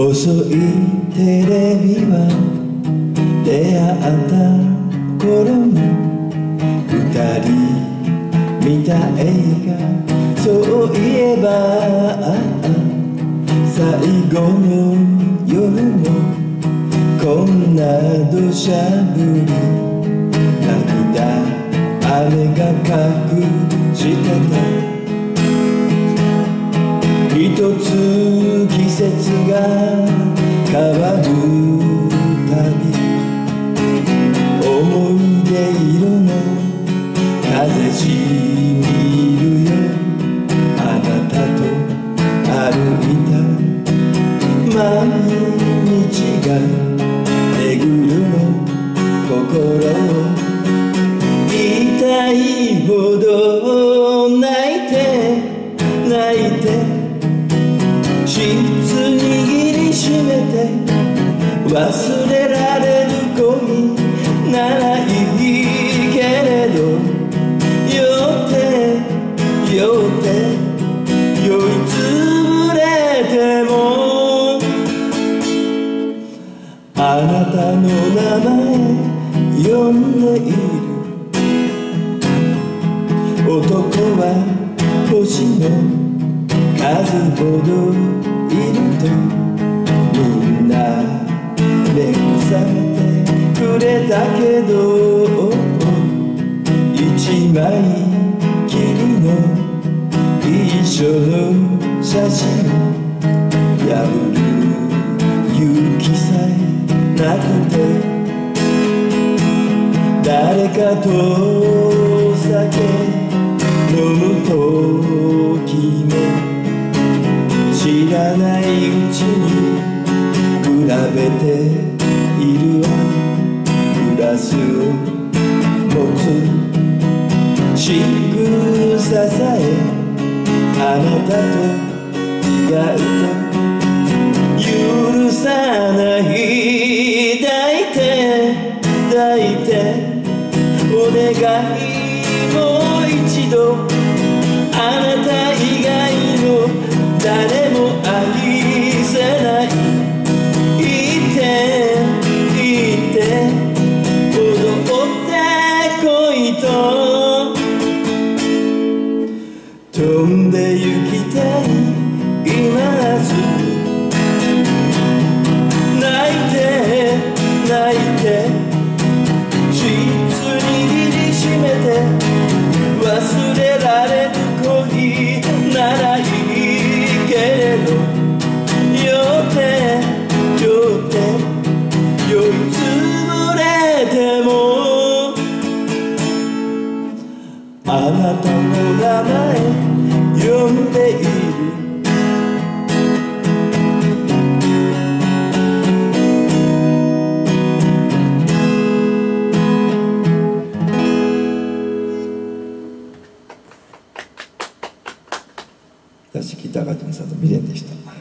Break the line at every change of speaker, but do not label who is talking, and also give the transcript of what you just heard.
遅いテレビは出会った頃に二人見た映画そういえば最後の夜もこんな土砂降り涙雨が隠し季節が変わるたび思い出色の風しみるよあなたと歩いた毎日がめぐるの心を痛いほど泣いて泣いてシーツ握りしめて忘れられる恋ならいいけれど酔って酔って酔いつぶれてもあなたの名前呼んでいる。男は星の数ほどいるとみんな目覚めてくれたけど一枚きりの一緒の写真破る勇気さえなくて誰かとべているわグラスを持つ仕草さえあなたと違うと許さない抱いて抱いてお願いもう一度あなた以外の誰泣いて泣いて。シーツ握りしめて忘れられる恋。屋敷高人さんの未練でした。